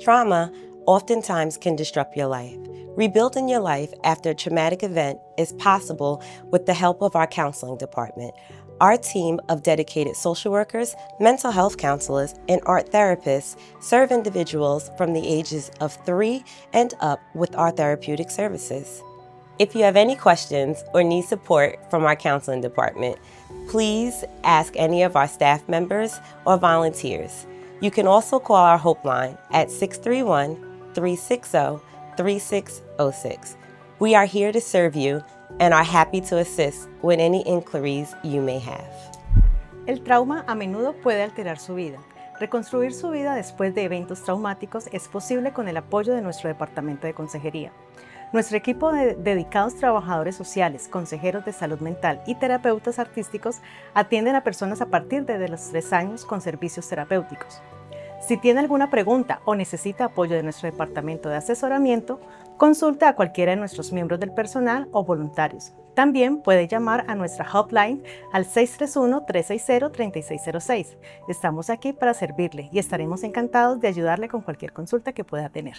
Trauma oftentimes can disrupt your life. Rebuilding your life after a traumatic event is possible with the help of our counseling department. Our team of dedicated social workers, mental health counselors, and art therapists serve individuals from the ages of three and up with our therapeutic services. If you have any questions or need support from our counseling department, please ask any of our staff members or volunteers. You can also call our Hope Line at 631 360 3606. We are here to serve you and are happy to assist with any inquiries you may have. El trauma a menudo puede alterar su vida. Reconstruir su vida después de eventos traumáticos es posible con el apoyo de nuestro departamento de consejería. Nuestro equipo de dedicados trabajadores sociales, consejeros de salud mental y terapeutas artísticos atienden a personas a partir de los tres años con servicios terapéuticos. Si tiene alguna pregunta o necesita apoyo de nuestro departamento de asesoramiento, consulte a cualquiera de nuestros miembros del personal o voluntarios. También puede llamar a nuestra hotline al 631-360-3606. Estamos aquí para servirle y estaremos encantados de ayudarle con cualquier consulta que pueda tener.